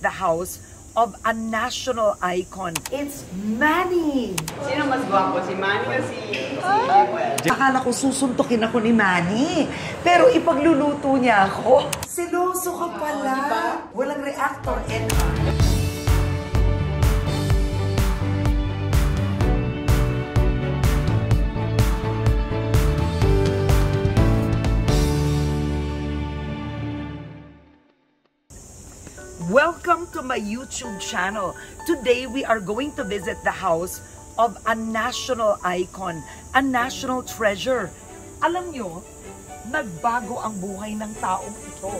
the house of a national icon. It's Manny! Sino mas gwapo? Si Manny o si, si Jewel? Akala ko susuntukin ako ni Manny. Pero ipagluluto niya ako. Seloso ka pala. Walang reactor and Welcome to my YouTube channel. Today we are going to visit the house of a national icon, a national treasure. Alam nyo, nagbago ang buhay ng taong ito.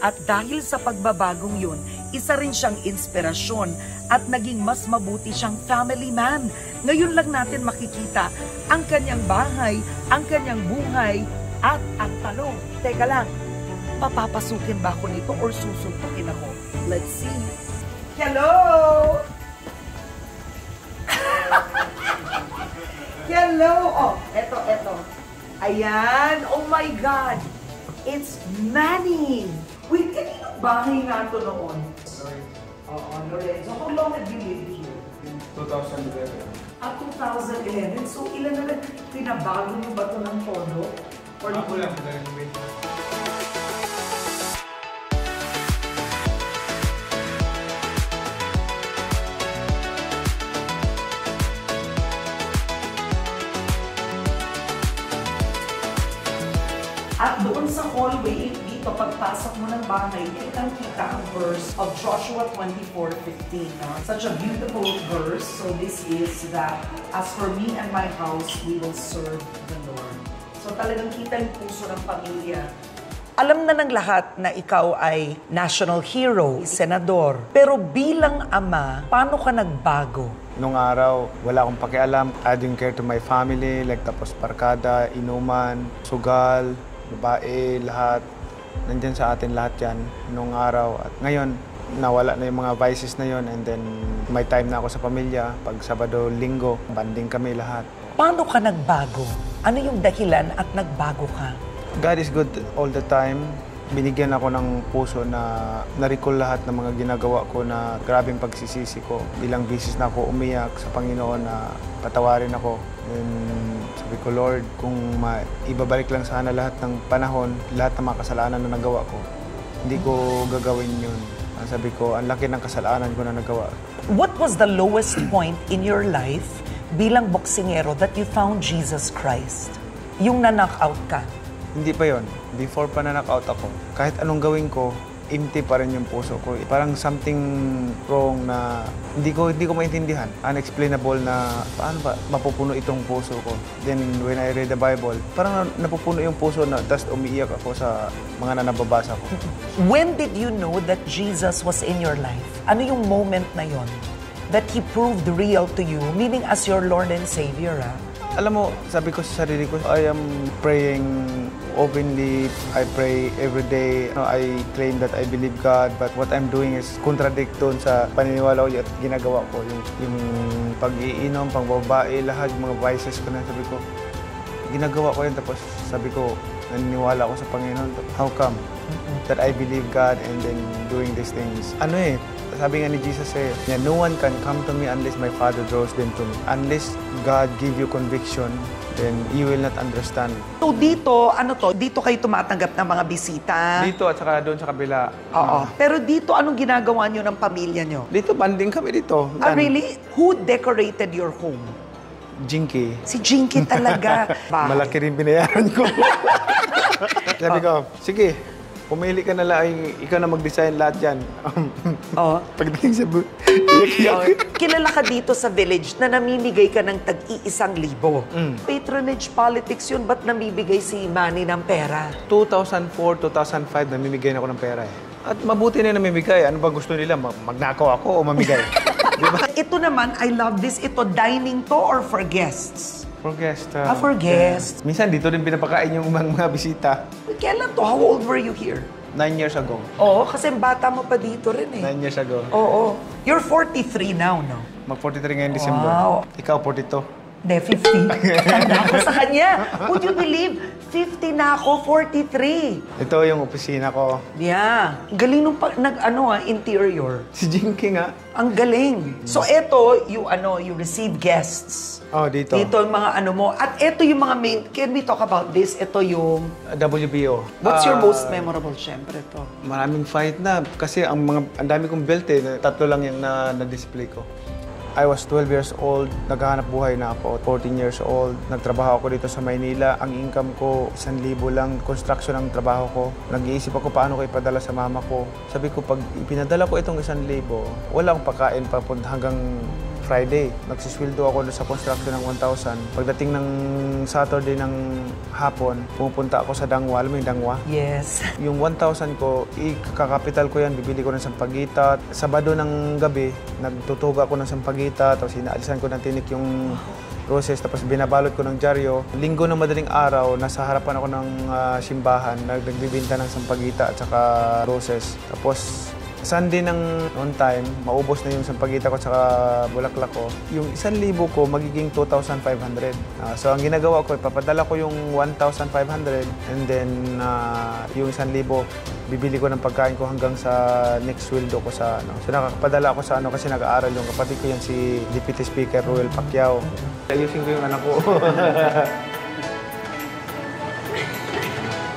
At dahil sa pagbabagong yun, isa rin siyang inspirasyon at naging mas mabuti siyang family man. Ngayon lang natin makikita ang kanyang bahay, ang kanyang buhay, at ang tanong, teka lang, papapasukin ba ako nito or susuntukin ako? Let's see. Hello! Hello! Oh, eto, eto. Ayan! Oh my God! It's Manny! Wait, kaninong bahay nga ito noon? Oo, Lorenzo. How long have you lived here? 2011. At 2011. So, ilan na lang pinabago niyo ba ito ng todo? Or Ako lang, renovate. At pagpasok mo ng bahay, kitang-kita ang verse of Joshua 24:15. No? Such a beautiful verse. So this is that, as for me and my house, we will serve the Lord. So talagang kita yung puso ng pamilya. Alam na ng lahat na ikaw ay national hero, senador. Pero bilang ama, paano ka nagbago? Nung araw, wala akong pakialam. I didn't care to my family, like tapos parkada, inuman, sugal, babae, lahat. Nandyan sa atin lahat yan nung araw. At ngayon, nawala na yung mga vices na yon and then may time na ako sa pamilya. Pag Sabado, Linggo, banding kami lahat. Paano ka nagbago? Ano yung dahilan at nagbago ka? God is good all the time. Binigyan ako ng puso na na-recall lahat ng mga ginagawa ko na grabing pagsisisi ko. Ilang bisis na ako umiyak sa Panginoon na patawarin ako. And sabi ko, Lord, kung ma- ibabalik lang sana lahat ng panahon, lahat ng mga kasalanan na nagawa ko, hindi ko gagawin yun. Ang Sabi ko, ang laki ng kasalanan ko na nagawa. What was the lowest point in your life bilang boksingero that you found Jesus Christ? Yung na-knockout ka. Hindi pa yon. Before pa na-knockout ako, kahit anong gawin ko, empty pa rin yung puso ko. Parang something wrong na hindi ko hindi ko maintindihan. Unexplainable na paano ba mapupuno itong puso ko. Then when I read the Bible, parang na- napupuno yung puso na tapos umiiyak ako sa mga na nababasa ko. When did you know that Jesus was in your life? Ano yung moment na yon that He proved real to you, meaning as your Lord and Savior, ah? Alam mo, sabi ko sa sarili ko, I am praying openly. I pray every day. No, I claim that I believe God, but what I'm doing is contradict doon sa paniniwala ko at ginagawa ko. Yung, yung pag-iinom, pangbabae, lahat mga vices ko na sabi ko, ginagawa ko yun. Tapos sabi ko, naniniwala ako sa Panginoon. How come? That I believe God and then doing these things. Ano eh, sabi nga ni Jesus eh, yeah, no one can come to me unless my Father draws them to me. Unless God give you conviction, then you will not understand. So dito, ano to, dito kayo tumatanggap ng mga bisita? Dito at saka doon sa kabila. Oo. Pero dito, anong ginagawa nyo ng pamilya nyo? Dito, banding kami dito. Ah, really? Who decorated your home? Jinky. Si Jinky talaga. Malaki rin binayaran ko. Sabi ko, sige, pumili ka na lang, ikaw na mag-design lahat yan. Oo. Pagdating sa bu- Oh, kilala ka dito sa village na namimigay ka ng tag-iisang libo. Mm. Patronage politics yun, ba't namibigay si Manny ng pera? 2004, 2005, namimigay na ako ng pera eh. At mabuti na namimigay. Ano ba gusto nila? Mag- Magnakaw ako o mamigay? Di ba? Ito naman, I love this. Ito, dining to or for guests? For guest. uh, Ah, for guests. Minsan dito rin pinapakain yung mga, mga bisita. Kailan to? How old were you here? Nine years ago. Oo, kasi bata mo pa dito rin eh. Nine years ago. Oo. You're 43 now, no? Mag-43 ngayon December. Wow. Ikaw, 42. Hindi, 50. Tanda ko sa kanya. Would you believe? 50 na ako, 43. Ito yung opisina ko. Yeah. Galing nung pag, nag, ano ah, interior. Si Jinky nga. Ang galing. So, eto, you, ano, you receive guests. Oh, dito. Dito yung mga ano mo. At eto yung mga main, can we talk about this? Ito yung, WBO. what's your Ah, most memorable? Siyempre to. Maraming fight na kasi ang mga ang dami kong belt eh, tatlo lang yung na, na-display ko. I was 12 years old, naghahanap buhay na ako. 14 years old, nagtrabaho ako dito sa Maynila. Ang income ko, 1,000 lang, construction ang trabaho ko. Nag-iisip ako paano ko ipadala sa mama ko. Sabi ko, pag ipinadala ko itong 1,000, wala akong pagkain papunta hanggang Friday. Nagsisweldo ako sa construction ng 1,000. Pagdating ng Saturday ng hapon, pumupunta ako sa Dangwa. Alam mo yung Dangwa? Yes. Yung 1,000 ko, ikakapital ko yan, bibili ko ng sampagita. Sabado ng gabi, nagtutuga ako ng sampagita, tapos inaalisan ko ng tinik yung roses, tapos binabalot ko ng dyaryo. Linggo ng madaling araw, nasa harapan ako ng ah, simbahan, nag- nagbibinta ng sampagita at saka roses. Tapos Sunday ng on time, maubos na yung sampagita ko saka bulaklak ko. Yung isang libo ko, magiging 2,500. Ah, so ang ginagawa ko, ipapadala ko yung 1,500 and then ah, yung isang libo, bibili ko ng pagkain ko hanggang sa next sweldo ko sa ano. So nakakapadala ako sa ano kasi nag-aaral yung kapatid ko yan si Deputy Speaker Ruel Pacquiao. Ayusin ko yung anak ko.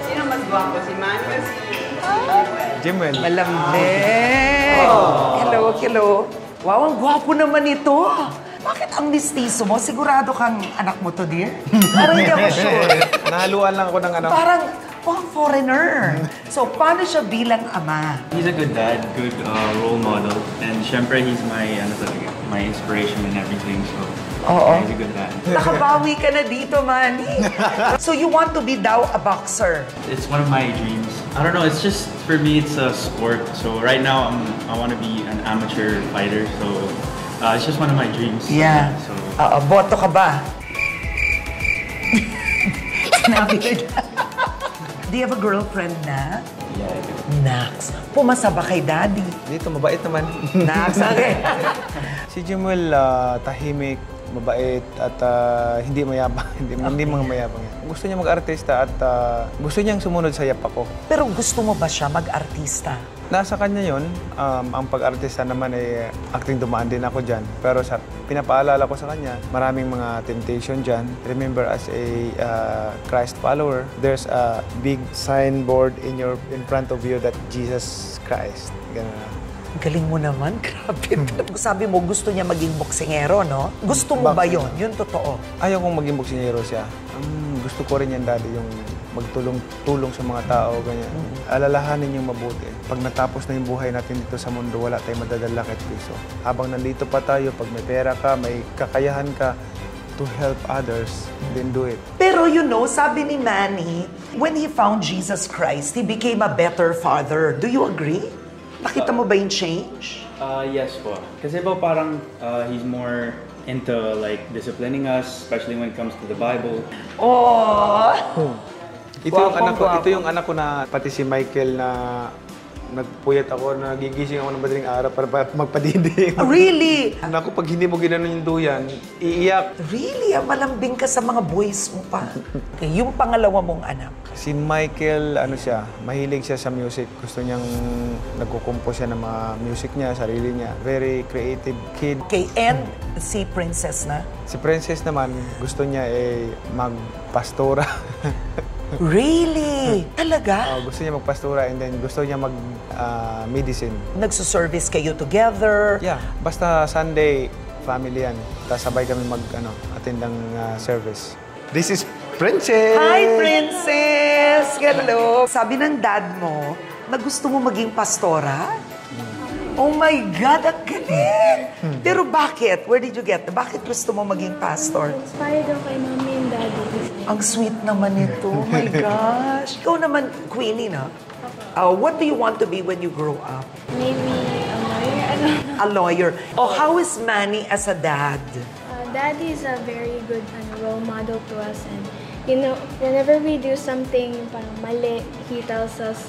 Sino mas gwapo? Si Manny o si Jewel? Jimwell. Malambing. Hello, hello. Wow, ang gwapo naman ito. Bakit ang mistiso mo? Sigurado kang anak mo to, dear? Parang hindi ako sure. Nahaluan lang ako ng ano. Parang, wow, foreigner. So, paano siya bilang ama? He's a good dad, good uh, role model, and syempre he's my ano talaga, my inspiration and everything. So Oo. he's a good dad. Nakabawi ka na dito, Manny. So, you want to be daw a boxer? It's one of my dreams. I don't know. It's just for me, it's a sport. So right now, I'm I want to be an amateur fighter. So uh, it's just one of my dreams. Yeah. So Oo, boto ka ba? Sinabi. Do you have a girlfriend na? yeah. I do. Nax, pumasa ba kay daddy? Dito, mabait naman. Nax, okay. Si Jimwell, ah, tahimik, mabait, at ah, hindi mayabang. hindi, hindi mga mayabang yan. Gusto niya mag-artista at ah, gusto niyang sumunod sa yapak ko. Pero gusto mo ba siya mag-artista? Nasa kanya yon um, ang pag-artista naman ay acting dumaan din ako dyan. Pero sa pinapaalala ko sa kanya, maraming mga temptation dyan. Remember, as a uh, Christ follower, there's a big signboard in your in front of you that Jesus Christ. Ganun na. Galing mo naman, grabe. Sabi mo, gusto niya maging boksingero, no? Gusto mo ba Boxing. yon? Yun totoo. Ayaw kong maging boksingero siya. Ang gusto ko rin yan dati yung magtulong-tulong sa mga tao, ganyan. Alalahanin yung mabuti. Pag natapos na yung buhay natin dito sa mundo, wala tayong madadala kahit piso. Habang nandito pa tayo, pag may pera ka, may kakayahan ka to help others, then do it. Pero you know, sabi ni Manny, when he found Jesus Christ, he became a better father. Do you agree? Nakita mo ba yung change? Uh, yes po. Kasi po parang uh, he's more into like disciplining us, especially when it comes to the Bible. Oh! Ito yung anak ko, ito yung anak ko na pati si Michael na nagpuyat ako, nagigising ako ng madaling araw para pa- magpadidi. Really? Naku, pag hindi mo ginanon yung duyan, iiyak. Really? Ah, malambing ka sa mga boys mo pa. Okay, yung pangalawa mong anak. Si Michael, ano siya, mahilig siya sa music. Gusto niyang nagkukumpo siya ng mga music niya, sarili niya. Very creative kid. Okay, and si Princess na. Si Princess naman, gusto niya eh magpastora. Really? Talaga? Oh, gusto niya magpastora and then gusto niya mag-medicine. Nagsuservice kayo together? yeah, basta Sunday, family yan. Tapos sabay kami mag, ano, attend ng ah, service. This is Princess! Hi, Princess! Hello! Sabi ng dad mo na gusto mo maging pastora? Oh my God, ang galing! Pero bakit? Where did you get? Bakit gusto mo maging pastor? Inspired ako kay daddy. Ang sweet naman nito. Oh my gosh. Ikaw naman, Queenie, na? Uh, what do you want to be when you grow up? Maybe a lawyer. I don't know. A lawyer. Oh, how is Manny as a dad? Uh, daddy is a very good ano, role model to us and you know, whenever we do something parang mali, he tells us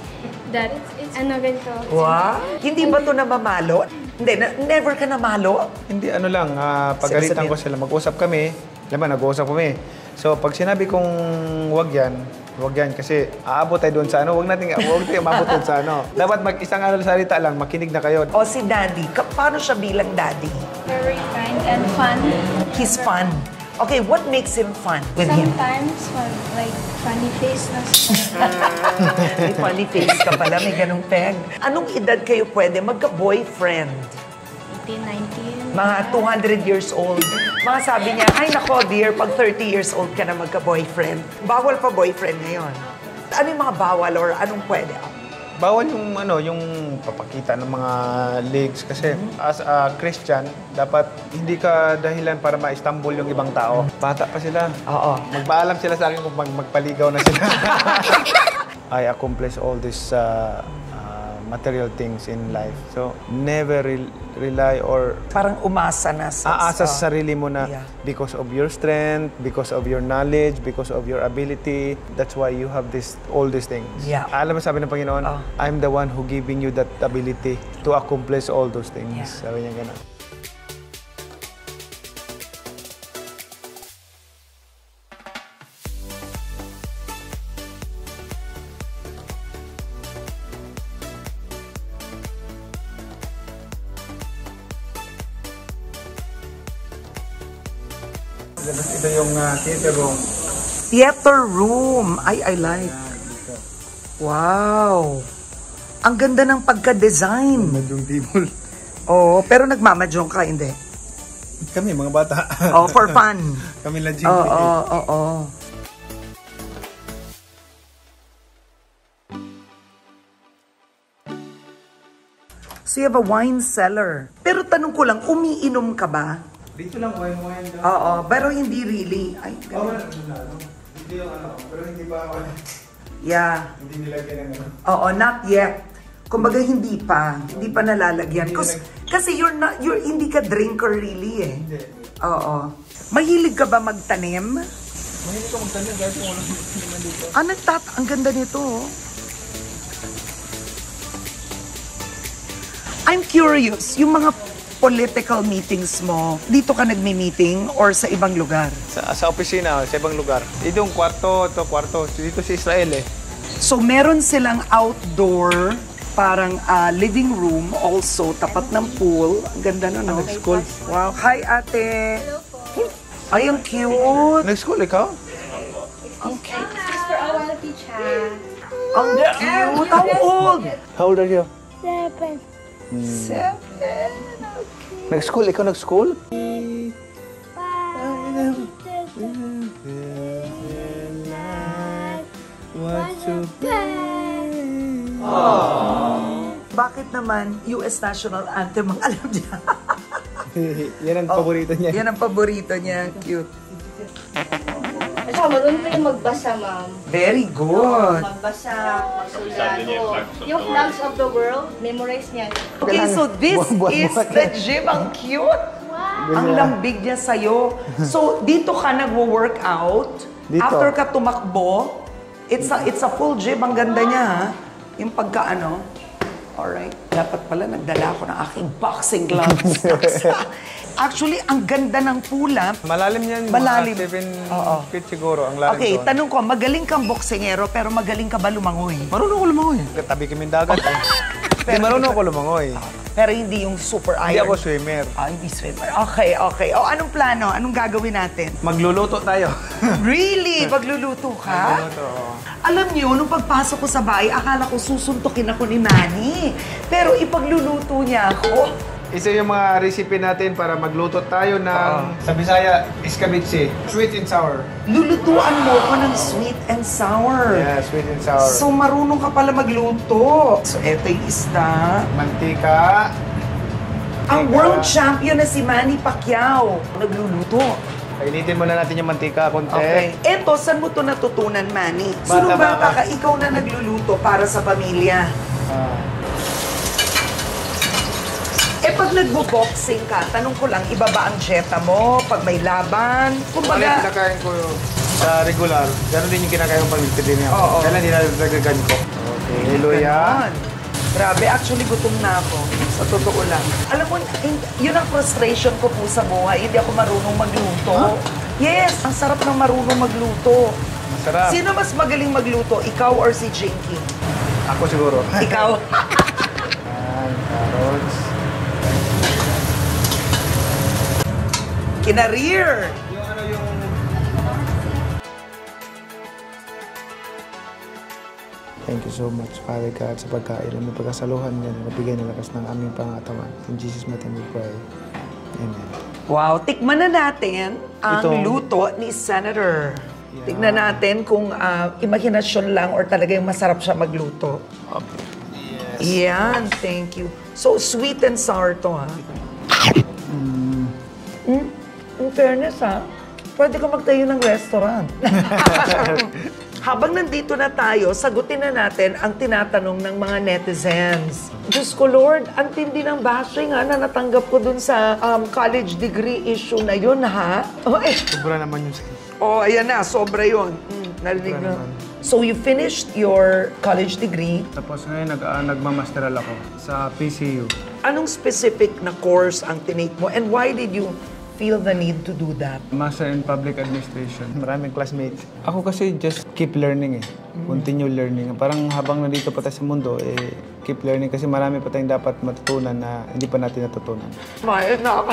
that ano ganito. Wow. Hindi ba to namamalo? Hindi, na, never ka namalo? Hindi, ano lang, ah, pagalitan ko sila. Mag-usap kami, Alam mo, nag-uusap kami. So, pag sinabi kong wag yan, wag yan kasi aabot tayo doon sa ano, wag natin, wag tayo maabot doon sa ano. Dapat mag isang ano salita lang, makinig na kayo. O si daddy, ka- paano siya bilang daddy? Very kind and fun. He's fun. Okay, what makes him fun with him? Sometimes, fun, like, funny face na May funny face ka pala, may ganong peg. Anong edad kayo pwede magka-boyfriend? 18, 19. Mga 200 years old. Mga sabi niya, ay nako dear, pag 30 years old ka na magka-boyfriend. Bawal pa boyfriend ngayon. Ano yung mga bawal or anong pwede? Bawal yung ano, yung papakita ng mga legs kasi as a Christian, dapat hindi ka dahilan para ma-stumble yung ibang tao. Bata pa sila. Oo. Magpaalam sila sa akin kung mag magpaligaw na sila. I accomplish all uh, uh, material things in life. So, never rel- rely or Parang umasa na sa... aasa sa sarili mo na Yeah. because of your strength, because of your knowledge, because of your ability, that's why you have this all these things. Yeah. Alam mo sabi ng Panginoon, Oh. I'm the one who giving you that ability to accomplish all those things. Yeah. Sabi niya Ito yung uh, theater room. Theater room. Ay, I like. Wow. Ang ganda ng pagka-design. Yung table. Oo, pero nagmamadyong ka, hindi. Kami, mga bata. Oh, for fun. Kami lang Oo, oo, oo. So you have a wine cellar. Pero tanong ko lang, umiinom ka ba? Dito lang, wine-wine lang. Oo, pero hindi really. Ay, Oh, ganun. ano. Dito yung ano, pero hindi pa ako, Yeah. hindi nilagyan ng ano. Oo, not yet. Kumbaga hindi pa, hindi pa nalalagyan. Kasi, kasi you're not, you're, hindi ka drinker really eh. Hindi. Oo. Mahilig ka ba magtanim? Mahilig ko magtanim guys kung walang naman dito. Ah, nagtat ang ganda nito. oh. I'm curious, yung mga political meetings mo, dito ka nagmi-meeting or sa ibang lugar? Sa, sa opisina, sa ibang lugar. Ito yung kwarto, ito kwarto. Dito sa Israel eh. So meron silang outdoor parang ah, living room also tapat ng pool. Ang ganda nun, no? Nag-school. Wow. Hi, ate. Ay, ang cute. Nag-school ikaw? Okay. Just for a while, teacher. Ang cute. How old? How old are you? Seven. Seven. Nag-school? Ikaw nag-school? Bakit naman US National Anthem ang alam niya? Yan ang paborito niya. Yan ang paborito niya. Cute. Siya, marunong kayo magbasa, ma'am. Very good. Magbasa, magsulat. Yung flags of the world, memorize niya. Okay, so this Buwan-buwan is mo the gym. Ang cute. Ang lambig niya sa'yo. So, dito ka nagwo-workout. Dito. After ka tumakbo, it's a, it's a full gym. Ang ganda niya, ha? Yung pagka-ano. Alright. Dapat pala nagdala ako ng aking boxing gloves. Actually, ang ganda ng pula. Malalim yan. Malalim. Mga 7 Oo. feet siguro ang lalim Okay, doon. tanong ko, magaling kang boksingero pero magaling ka ba lumangoy? Marunong ko lumangoy. Katabi kami ng dagat eh. Hindi, marunong ko lumangoy. Pero hindi yung super Hindi iron. ako swimmer. Ah, hindi swimmer. Okay, okay. O, anong plano? Anong gagawin natin? Magluluto tayo. Really? Magluluto ka? Magluluto, oo. Alam niyo, nung pagpasok ko sa bahay, akala ko susuntukin ako ni Manny. Pero ipagluluto niya ako. Isa yung mga recipe natin para magluto tayo ng... Sa Bisaya, escabeche. Sweet and sour. Lulutuan mo ko ng sweet and sour. Yeah, sweet and sour. So, marunong ka pala magluto. So, eto yung isda. Mantika. Ang Mantika. world champion na si Manny Pacquiao. Nagluluto. Painitin muna natin yung mantika konti. Okay. Eto, saan mo to natutunan, Manny? Sino Bata bata bata. ka? Ikaw na nagluluto para sa pamilya. Ah. Eh, pag nagbo-boxing ka, tanong ko lang, iba ba ang dieta mo pag may laban? Kung Kumbaga, kinakain ko sa regular, gano'n din yung kinakain ko pag nagtitin ako. Oo. Kailan dinadagdagan ko. Okay, hallelujah. ganon. Grabe, actually gutom na ako. Sa totoo lang. Alam mo, yun ang frustration ko po sa buhay. Hindi ako marunong magluto. Yes, ang sarap ng marunong magluto. Masarap. Sino mas magaling magluto? Ikaw or si Jinky? Ako siguro. Ikaw. Yan, carrots. Kinarir. Yung ano yung... Thank you so much, Father God, sa pagkain at pagkasaluhan niya na nabigay ng lakas ng aming pangatawan. In Jesus' name we pray. Amen. Wow, tikman na natin ang Itong- luto ni Senator. Tignan natin kung ah, imahinasyon lang or talaga yung masarap siya magluto. Yes. Yan, thank you. So, sweet and sour to, ha? Mm. In fairness, ha? Pwede ka magtayo ng restaurant. Habang nandito na tayo, sagutin na natin ang tinatanong ng mga netizens. Diyos ko, Lord, ang tindi ng bashing ha, na natanggap ko dun sa um, college degree issue na yun, ha? Oh, eh. Sobra naman yun. Oh, ayan na, sobra yun. Mm, narinig Sobra na. naman. So, you finished your college degree. Tapos ngayon, nag, uh, nagmamasteral ako sa PCU. Anong specific na course ang tinake mo and why did you feel the need to do that? Master in Public Administration. Maraming classmates. Ako kasi just keep learning eh. Continue learning. Parang habang nandito pa tayo sa mundo, eh, keep learning kasi marami pa tayong dapat matutunan na hindi pa natin natutunan. Maya na ako.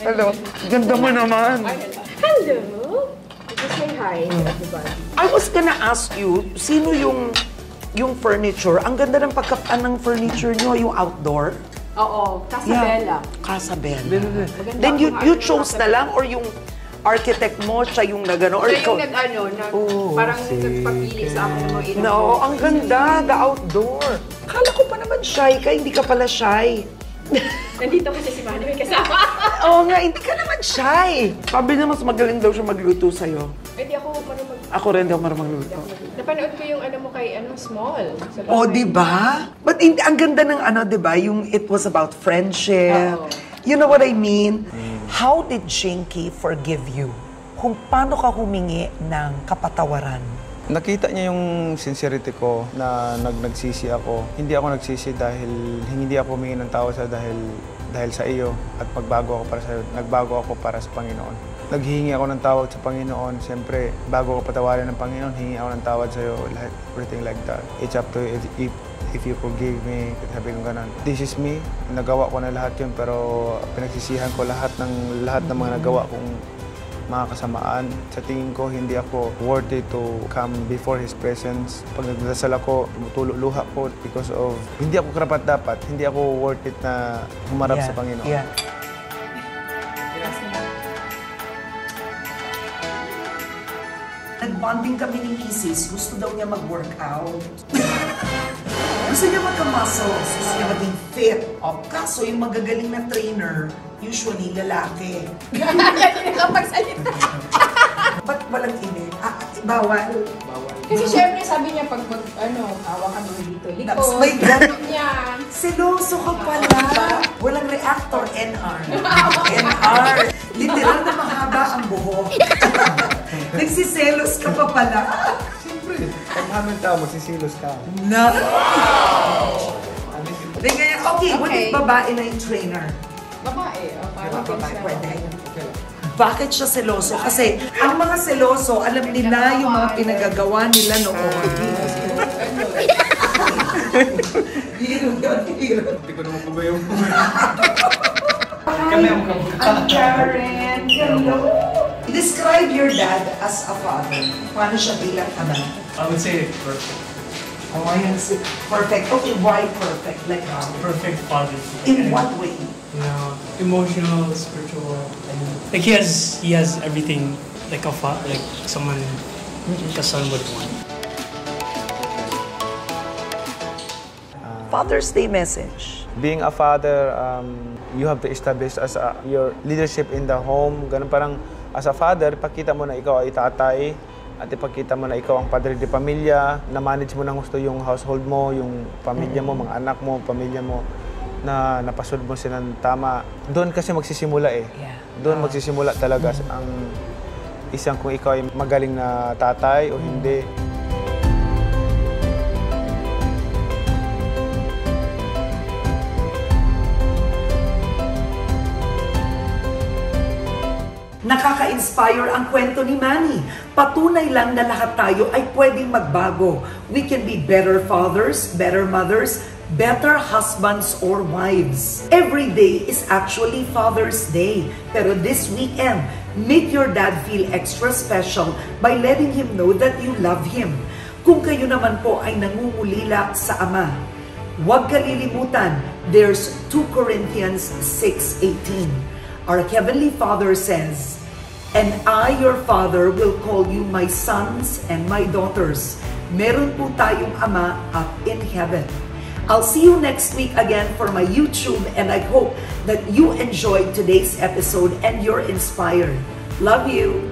Hello. Ganda mo naman. Hello! Just say hi to everybody. I was gonna ask you, sino yung yung furniture? Ang ganda ng pagkapan ng furniture nyo, yung outdoor. Oo, Casabella. Casabella. Maganda Then you, you chose na lang or yung architect mo, siya yung nagano or Siya ikaw? yung nag, ano, nag, Oh, parang nagpapili sa akin ng mga ilang No, ang ganda, the outdoor. Kala ko pa naman shy ka, hindi ka pala shy. Nandito kasi si Manny may kasama. Oo nga, hindi ka naman shy. Sabi niya mas magaling daw siya magluto sa'yo. Hindi ako parang mag... Ako rin daw marunong magluto. Napanood ko yung ano mo kay ano, Small. Sa Oh, di ba? But in, ang ganda ng ano, di ba? Yung it was about friendship. Oo. You know what I mean? How did Jinky forgive you? Kung paano ka humingi ng kapatawaran? Nakita niya yung sincerity ko na nag nagsisi ako. Hindi ako nagsisi dahil hindi ako humingi ng tawad sa dahil dahil sa iyo at magbago ako para sa iyo. Nagbago ako para sa Panginoon. Naghihingi ako ng tawad sa Panginoon. Siyempre, bago ko patawarin ng Panginoon, hingi ako ng tawad sa iyo. Lahat, everything like that. It's up to you if, if, if you forgive me. Sabi ko ganun. This is me. Nagawa ko na lahat yun pero pinagsisihan ko lahat ng lahat ng mga nagawa kong mga kasamaan. Sa tingin ko, hindi ako worthy to come before His presence. Pag nagdasal ako, tumutulo luha ko because of, hindi ako karapat dapat, hindi ako worth it na humarap sa Panginoon. Yeah. Nag-bonding kami ni Mrs. Gusto daw niya mag-workout. Gusto niya magka-muscles. Gusto niya maging fit. O, kaso yung magagaling na trainer, usually lalaki. Hindi nakapagsalita. Ba't walang init? Ah, bawal. Kasi syempre sabi niya pag mag, ano, hawakan mo dito. Tapos Likod. may ganun. niya. Seloso ka pala. Walang reactor, NR. NR. Nagsiselos ka pa pala. Siyempre, pag maraming tao, magsisilos ka. Na. Di ganyan. Okay, what Okay. if babae na yung trainer? Babae. Oh, parang Babae, ganun. pwede. Bakit siya seloso? Kasi ang mga seloso, alam nila yung mga pinagagawa nila noon. Hiro. Hindi ko naman ba yung... Ang Karen, hello. Describe your dad as a father. Paano siya bilang ama? I would say perfect. Oh, yan si perfect. Okay, why perfect? Like how? Perfect father. In what way? You know, emotional, spiritual, and like he has he has everything like a fa- like someone like a son would want. Father's Day message. Being a father, um, you have to establish as a, your leadership in the home. Ganun parang as a father, pakita mo na ikaw ay tatay at ipakita mo na ikaw ang padre de pamilya, na manage mo ng gusto yung household mo, yung pamilya mo, mga anak mo, pamilya mo, na napasunod mo sila ng tama. Doon kasi magsisimula eh. Yeah. Doon magsisimula talaga ang isang kung ikaw ay magaling na tatay o hindi. Nakaka-inspire ang kwento ni Manny. Patunay lang na lahat tayo ay pwedeng magbago. We can be better fathers, better mothers, better husbands or wives. Every day is actually Father's Day. Pero this weekend, make your dad feel extra special by letting him know that you love him. Kung kayo naman po ay nangungulila sa ama, huwag kalilimutan, there's 2 Corinthians 6.18. Our Heavenly Father says, And I, your Father, will call you my sons and my daughters. Meron po tayong Ama up in heaven. I'll see you next week again for my YouTube and I hope that you enjoyed today's episode and you're inspired. Love you.